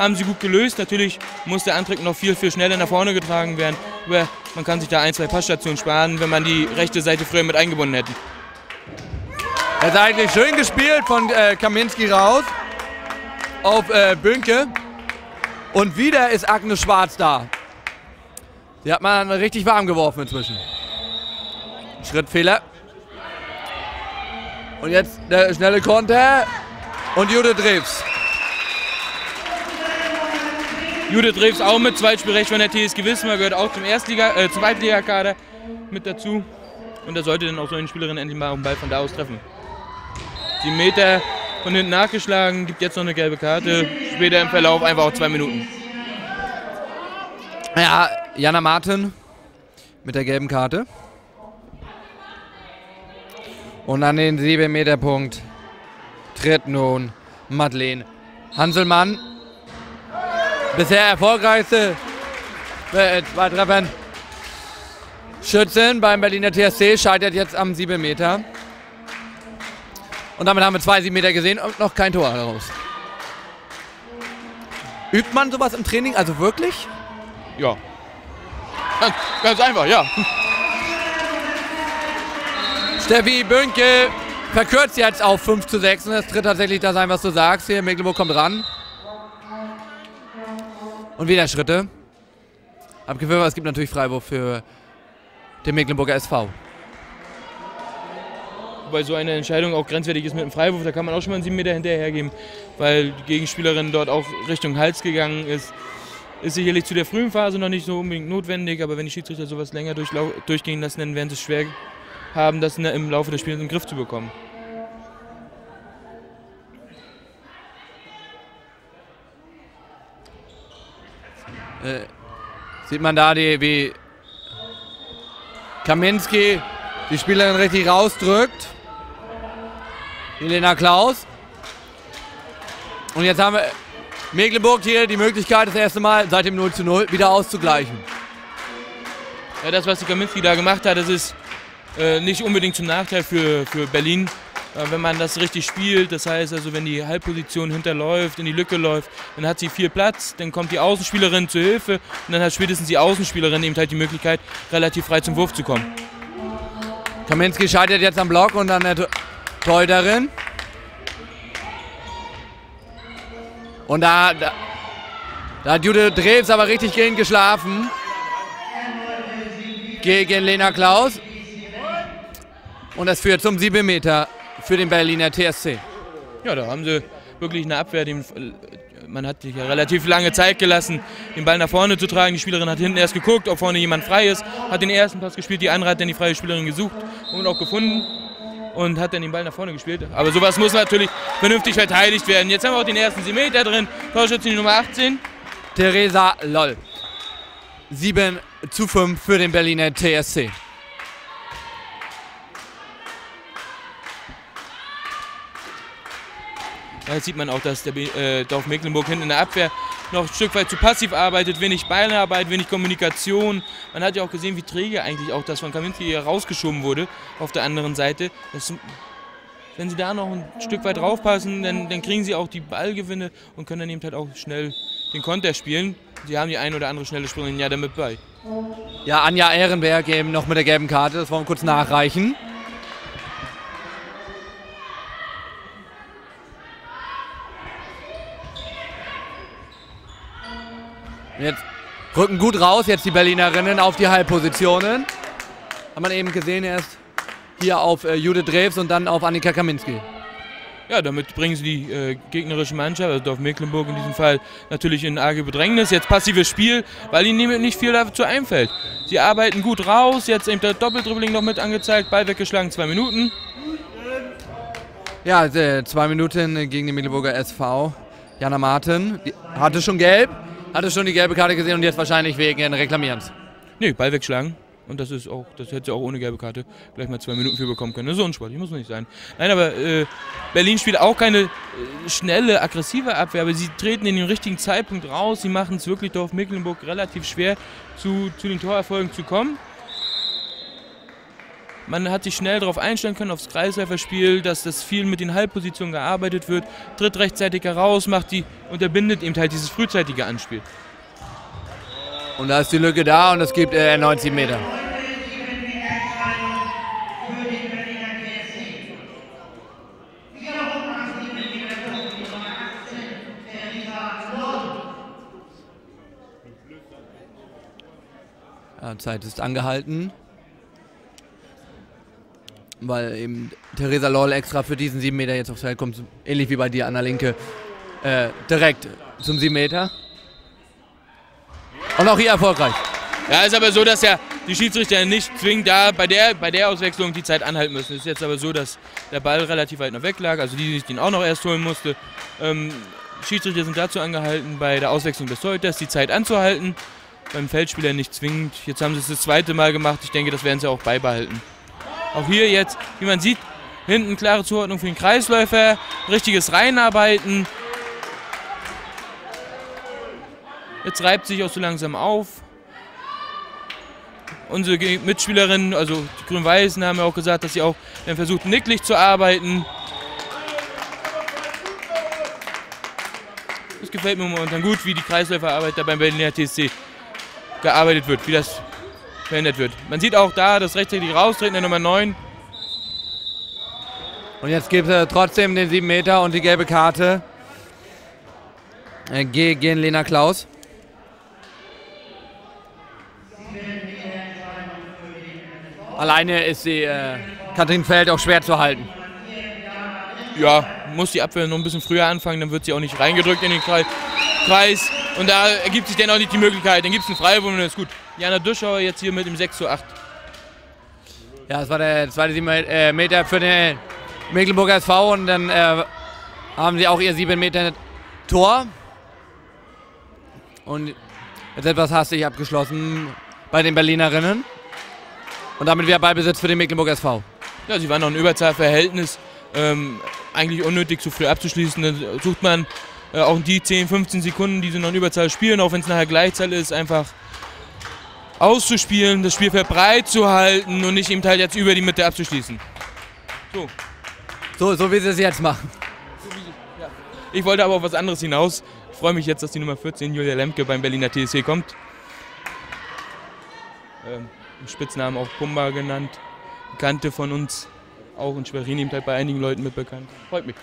haben sie gut gelöst. Natürlich muss der Antritt noch viel, viel schneller nach vorne getragen werden. Aber man kann sich da ein, zwei Passstationen sparen, wenn man die rechte Seite früher mit eingebunden hätte. Das ist eigentlich schön gespielt von äh, Kaminski raus auf äh, Bünke. Und wieder ist Agnes Schwarz da. Sie hat man richtig warm geworfen inzwischen. Schrittfehler. Und jetzt der schnelle Konter. Und Judith Drews. Judith Drews auch mit Zweitspielrecht von der TSG Wismar, gehört auch zum Erstliga, äh, Zweitligakader mit dazu. Und da sollte dann auch so eine Spielerin endlich mal einen Ball von da aus treffen. Die Meter von hinten nachgeschlagen, gibt jetzt noch eine gelbe Karte. Später im Verlauf einfach auch zwei Minuten. Ja, Jana Martin mit der gelben Karte. Und an den 7-Meter-Punkt tritt nun Madeleine Hanselmann. Bisher erfolgreichste äh, zwei Treffern. Schützen beim Berliner TSC scheitert jetzt am 7 Meter. Und damit haben wir zwei 7 Meter gesehen und noch kein Tor daraus. Übt man sowas im Training also wirklich? Ja. Ganz, ganz einfach, ja. Steffi Bönke verkürzt jetzt auf 5 zu 6 und es tritt tatsächlich das ein, was du sagst. Hier, Mecklenburg kommt ran. Und wieder Schritte. Abgewürfe, es gibt natürlich Freiburg für den Mecklenburger SV. Wobei so eine Entscheidung auch grenzwertig ist mit dem Freiwurf, da kann man auch schon mal einen 7 Meter hinterhergeben, weil die Gegenspielerin dort auch Richtung Hals gegangen ist. Ist sicherlich zu der frühen Phase noch nicht so unbedingt notwendig, aber wenn die Schiedsrichter sowas länger durchgehen lassen, dann werden sie es schwer haben, das im Laufe des Spiels in den Griff zu bekommen. Äh, sieht man da, die, wie Kaminski die Spielerin richtig rausdrückt. Helena Klaus. Und jetzt haben wir Mecklenburg hier die Möglichkeit, das erste Mal seit dem 0 zu 0 wieder auszugleichen. Ja, das, was die Kaminski da gemacht hat, das ist äh, nicht unbedingt zum Nachteil für, für Berlin. Äh, wenn man das richtig spielt, das heißt also, wenn die Halbposition hinterläuft, in die Lücke läuft, dann hat sie viel Platz, dann kommt die Außenspielerin zur Hilfe und dann hat spätestens die Außenspielerin eben halt die Möglichkeit, relativ frei zum Wurf zu kommen. Kaminski scheitert jetzt am Block und an der Torhüterin. Und da, da, da hat Jude Drews aber richtig gegen geschlafen. Gegen Lena Klaus. Und das führt zum 7 Meter für den Berliner TSC. Ja, da haben sie wirklich eine Abwehr. Den, man hat sich ja relativ lange Zeit gelassen, den Ball nach vorne zu tragen. Die Spielerin hat hinten erst geguckt, ob vorne jemand frei ist, hat den ersten Pass gespielt, die andere hat dann die freie Spielerin gesucht und auch gefunden und hat dann den Ball nach vorne gespielt. Aber sowas muss natürlich vernünftig verteidigt werden. Jetzt haben wir auch den ersten 7 Meter drin. Torschützin Nummer 18. Theresa Loll. 7 zu 5 für den Berliner TSC. Da sieht man auch, dass der äh, Dorf Mecklenburg hinten in der Abwehr noch ein Stück weit zu passiv arbeitet, wenig Beinarbeit, wenig Kommunikation. Man hat ja auch gesehen, wie träge eigentlich auch das von Kaminski hier rausgeschoben wurde auf der anderen Seite. Das, wenn sie da noch ein Stück weit draufpassen, dann, dann kriegen sie auch die Ballgewinne und können dann eben halt auch schnell den Konter spielen. Sie haben die ein oder andere schnelle Spielerin ja damit bei. Ja, Anja Ehrenberg eben noch mit der gelben Karte, das wollen wir kurz nachreichen. Jetzt rücken gut raus, jetzt die Berlinerinnen auf die Halbpositionen. Hat man eben gesehen erst hier auf äh, Judith Drews und dann auf Annika Kaminski. Ja, damit bringen sie die äh, gegnerische Mannschaft, also Dorf Mecklenburg in diesem Fall, natürlich in arge Bedrängnis. Jetzt passives Spiel, weil ihnen nicht viel dazu einfällt. Sie arbeiten gut raus, jetzt eben der Doppeldribbling noch mit angezeigt, Ball weggeschlagen, zwei Minuten. Ja, äh, zwei Minuten gegen den Mecklenburger SV. Jana Martin hatte schon gelb, hatte schon die gelbe Karte gesehen und jetzt wahrscheinlich wegen Reklamierens. Nee, Ball wegschlagen. Und das ist auch, das hätte sie auch ohne gelbe Karte gleich mal zwei Minuten für bekommen können. Das ist so unsportlich, muss nicht sein. Nein, aber äh, Berlin spielt auch keine äh, schnelle, aggressive Abwehr, aber sie treten in den richtigen Zeitpunkt raus. Sie machen es wirklich Dorf Mecklenburg relativ schwer, zu, zu den Torerfolgen zu kommen. Man hat sich schnell darauf einstellen können, aufs Kreisläuferspiel, dass das viel mit den Halbpositionen gearbeitet wird, tritt rechtzeitig heraus, macht die, unterbindet eben halt dieses frühzeitige Anspiel. Und da ist die Lücke da und es gibt äh, 90 Meter. Zeit ist angehalten. Weil eben Theresa Loll extra für diesen 7 Meter jetzt aufs Feld kommt, ähnlich wie bei dir an der Linke, äh, direkt zum 7 Meter. Und auch hier erfolgreich. Ja, ist aber so, dass ja die Schiedsrichter nicht zwingend da bei der, bei der Auswechslung die Zeit anhalten müssen. Ist jetzt aber so, dass der Ball relativ weit noch weg lag, also die sich den auch noch erst holen musste. Ähm, Schiedsrichter sind dazu angehalten, bei der Auswechslung des Torhüters die Zeit anzuhalten. Beim Feldspieler nicht zwingend. Jetzt haben sie es das zweite Mal gemacht. Ich denke, das werden sie auch beibehalten. Auch hier jetzt, wie man sieht, hinten klare Zuordnung für den Kreisläufer, richtiges Reinarbeiten. Jetzt reibt sich auch so langsam auf. Unsere Mitspielerinnen, also die Grün-Weißen, haben ja auch gesagt, dass sie auch versucht, nicklig zu arbeiten. Es gefällt mir momentan gut, wie die Kreisläuferarbeit da beim Berliner TSC gearbeitet wird, wie das verhindert wird. Man sieht auch da das rechtzeitig raustreten der Nummer 9. Und jetzt gibt es trotzdem den 7 Meter und die gelbe Karte äh, gegen Lena Klaus. Alleine ist die äh, Katrin Feld auch schwer zu halten. Ja, muss die Abwehr noch ein bisschen früher anfangen, dann wird sie auch nicht reingedrückt in den Kreis. Und da ergibt sich dann auch nicht die Möglichkeit. Dann gibt es einen Freiwurf und dann ist gut. Jana Duschauer jetzt hier mit dem 6 zu 8. Ja, das war der zweite 7 äh, Meter für den Mecklenburger SV und dann äh, haben sie auch ihr 7 Meter Tor. Und jetzt etwas hastig abgeschlossen bei den Berlinerinnen. Und damit wieder Ballbesitz für den Mecklenburger SV. Ja, sie waren noch ein Überzahlverhältnis. Ähm, eigentlich unnötig, zu früh abzuschließen. Dann sucht man äh, auch die 10, 15 Sekunden, die sie noch in Überzahl spielen, auch wenn es nachher Gleichzahl ist, einfach auszuspielen, das Spielfeld breit zu halten und nicht eben halt jetzt über die Mitte abzuschließen. So. So, so wie sie es jetzt machen. Ich wollte aber auf was anderes hinaus. Ich freue mich jetzt, dass die Nummer 14, Julia Lemke, beim Berliner TSC kommt. Ähm, Spitznamen auch Pumba genannt. Bekannte von uns, auch in Schwerin eben halt bei einigen Leuten mitbekannt. Freut mich.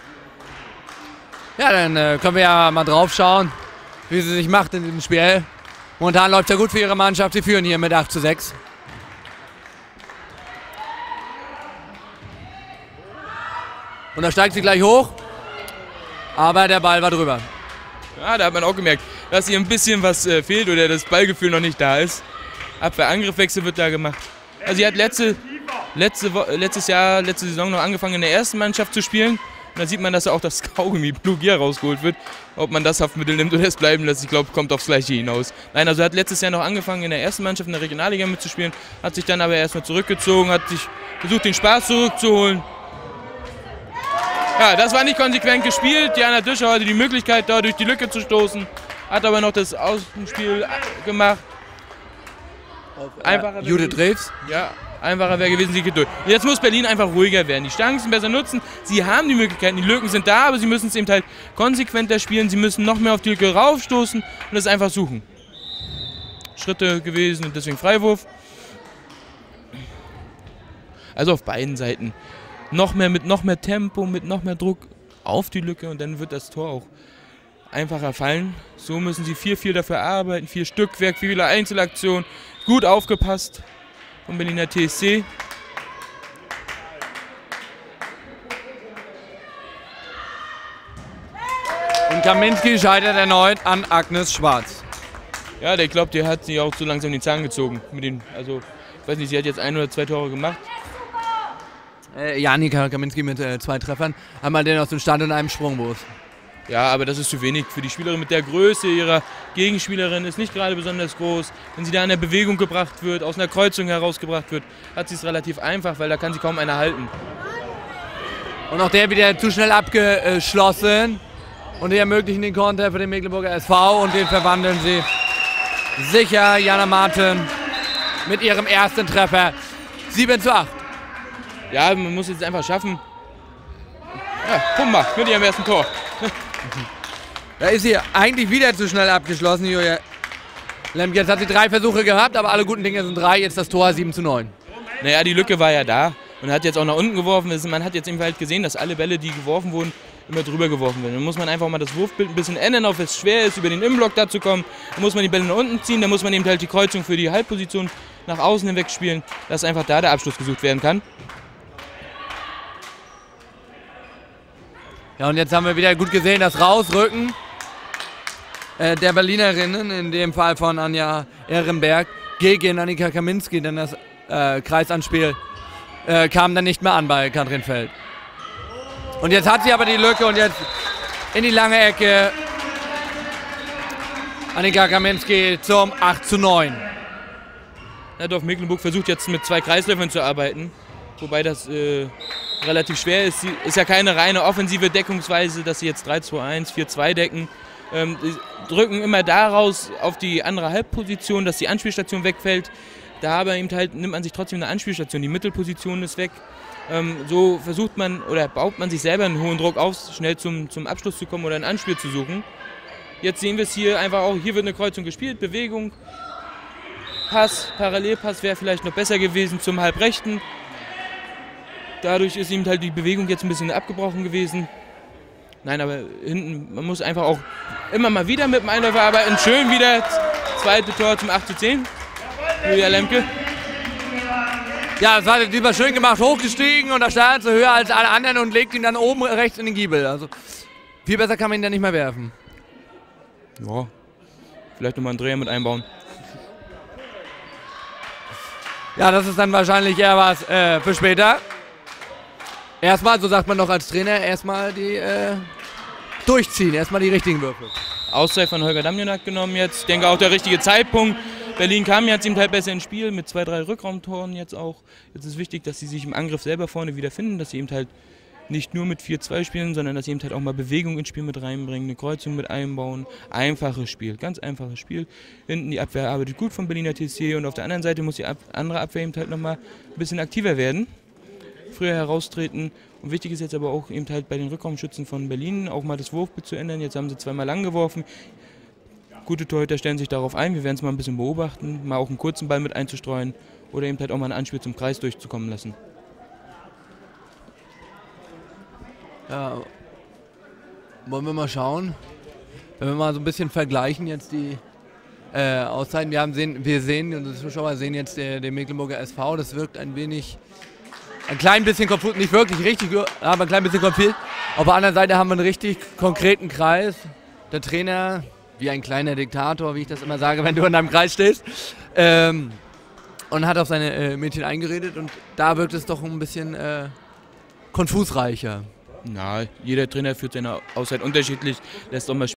Ja, dann äh, können wir ja mal drauf schauen, wie sie sich macht in diesem Spiel. Momentan läuft ja gut für ihre Mannschaft. Sie führen hier mit 8 zu 6. Und da steigt sie gleich hoch. Aber der Ball war drüber. Ja, da hat man auch gemerkt, dass ihr ein bisschen was äh, fehlt oder das Ballgefühl noch nicht da ist. Abwehr-Angriffwechsel wird da gemacht. Also sie hat letzte, letzte, letztes Jahr, letzte Saison noch angefangen in der ersten Mannschaft zu spielen. Und da sieht man, dass da auch das Kaugummi Blue Gear rausgeholt wird. Ob man das Haftmittel nimmt oder es bleiben lässt, ich glaube, kommt aufs Gleiche hinaus. Nein, also er hat letztes Jahr noch angefangen in der ersten Mannschaft in der Regionalliga mitzuspielen, hat sich dann aber erstmal zurückgezogen, hat sich versucht, den Spaß zurückzuholen. Ja, das war nicht konsequent gespielt. Diana Düscher hatte die Möglichkeit, da durch die Lücke zu stoßen, hat aber noch das Außenspiel gemacht. Einfacher Judith Reeves? Ja, einfacher wäre gewesen, sie geht durch. Und jetzt muss Berlin einfach ruhiger werden, die Chancen besser nutzen. Sie haben die Möglichkeiten, die Lücken sind da, aber sie müssen es eben halt konsequenter spielen. Sie müssen noch mehr auf die Lücke raufstoßen und es einfach suchen. Schritte gewesen und deswegen Freiwurf. Also auf beiden Seiten. Noch mehr mit noch mehr Tempo, mit noch mehr Druck auf die Lücke und dann wird das Tor auch einfacher fallen. So müssen sie viel, viel dafür arbeiten, viel Stückwerk, viele Einzelaktionen, gut aufgepasst vom Berliner TSC. Und Kaminski scheitert erneut an Agnes Schwarz. Ja, der glaubt, der hat sie auch zu langsam den Zahn gezogen. Mit den, also, ich weiß nicht, sie hat jetzt ein oder zwei Tore gemacht. Äh, Janika Kaminski mit äh, zwei Treffern. Einmal den aus dem Stand und einem Sprungwurf. Ja, aber das ist zu wenig für die Spielerin mit der Größe ihrer Gegenspielerin, ist nicht gerade besonders groß. Wenn sie da in der Bewegung gebracht wird, aus einer Kreuzung herausgebracht wird, hat sie es relativ einfach, weil da kann sie kaum einer halten. Und auch der wieder zu schnell abgeschlossen. Und die ermöglichen den Konter für den Mecklenburger SV und den verwandeln sie sicher. Jana Martin mit ihrem ersten Treffer. 7 zu 8. ja, man muss jetzt einfach schaffen. Ja, Pumba mit ihrem ersten Tor. Da ist sie eigentlich wieder zu schnell abgeschlossen, Julia Lemke. Jetzt hat sie drei Versuche gehabt, aber alle guten Dinge sind drei. Jetzt das Tor 7 zu 9. Naja, die Lücke war ja da und hat jetzt auch nach unten geworfen. Man hat jetzt eben halt gesehen, dass alle Bälle, die geworfen wurden, immer drüber geworfen werden. Dann muss man einfach mal das Wurfbild ein bisschen ändern, auf es schwer ist, über den Innenblock da zu kommen. Dann muss man die Bälle nach unten ziehen, dann muss man eben halt die Kreuzung für die Halbposition nach außen hinweg spielen, dass einfach da der Abschluss gesucht werden kann. Ja, und jetzt haben wir wieder gut gesehen, das Rausrücken äh, der Berlinerinnen, in dem Fall von Anja Ehrenberg, gegen Annika Kaminski, denn das äh, Kreisanspiel äh, kam dann nicht mehr an bei Katrin Feld. Und jetzt hat sie aber die Lücke und jetzt in die lange Ecke. Annika Kaminski zum 8 zu 9. Ja, Dorf Mecklenburg versucht jetzt mit zwei Kreisläufern zu arbeiten, wobei das äh, relativ schwer ist. Sie ist ja keine reine offensive Deckungsweise, dass sie jetzt 3-2-1, 4-2 decken. Ähm, drücken immer daraus auf die andere Halbposition, dass die Anspielstation wegfällt. Da aber eben halt nimmt man sich trotzdem eine Anspielstation, die Mittelposition ist weg. Ähm, so versucht man oder baut man sich selber einen hohen Druck auf, schnell zum, zum Abschluss zu kommen oder ein Anspiel zu suchen. Jetzt sehen wir es hier einfach auch, hier wird eine Kreuzung gespielt, Bewegung, Pass, Parallelpass wäre vielleicht noch besser gewesen zum Halbrechten. Dadurch ist ihm halt die Bewegung jetzt ein bisschen abgebrochen gewesen. Nein, aber hinten, man muss einfach auch immer mal wieder mit dem Einläufer arbeiten. Schön wieder, zweite Tor zum 8 zu 10. Julia Lemke. Ja, das war lieber schön gemacht, hochgestiegen und da stand sie höher als alle anderen und legt ihn dann oben rechts in den Giebel. Also viel besser kann man ihn dann nicht mehr werfen. Ja, vielleicht nochmal einen Dreher mit einbauen. Ja, das ist dann wahrscheinlich eher was äh, für später. Erstmal, so sagt man noch als Trainer, erstmal die äh, durchziehen, erstmal die richtigen Würfel. Auszeit von Holger Damjonak genommen jetzt. Ich denke auch der richtige Zeitpunkt. Berlin kam jetzt eben halt besser ins Spiel mit zwei, drei Rückraumtoren jetzt auch. Jetzt ist wichtig, dass sie sich im Angriff selber vorne wiederfinden, dass sie eben halt nicht nur mit 4-2 spielen, sondern dass sie eben halt auch mal Bewegung ins Spiel mit reinbringen, eine Kreuzung mit einbauen. Einfaches Spiel, ganz einfaches Spiel. Hinten die Abwehr arbeitet gut von Berliner TC und auf der anderen Seite muss die andere Abwehr eben halt nochmal ein bisschen aktiver werden. Früher heraustreten. Und wichtig ist jetzt aber auch eben halt bei den Rückraumschützen von Berlin auch mal das Wurfbild zu ändern. Jetzt haben sie zweimal lang geworfen. Gute Torhüter stellen sich darauf ein. Wir werden es mal ein bisschen beobachten, mal auch einen kurzen Ball mit einzustreuen oder eben halt auch mal ein Anspiel zum Kreis durchzukommen lassen. Ja, wollen wir mal schauen. Wenn wir mal so ein bisschen vergleichen jetzt die äh, Auszeiten. Wir, haben sehen, wir sehen, und die Zuschauer sehen jetzt den, den Mecklenburger SV. Das wirkt ein wenig, ein klein bisschen konfus, nicht wirklich richtig, aber ein klein bisschen konfus. Auf der anderen Seite haben wir einen richtig konkreten Kreis. Der Trainer, wie ein kleiner Diktator, wie ich das immer sage, wenn du in einem Kreis stehst. Ähm, und hat auf seine äh, Mädchen eingeredet und da wirkt es doch ein bisschen äh, konfusreicher. Na, jeder Trainer führt seine Auszeit unterschiedlich, lässt auch mal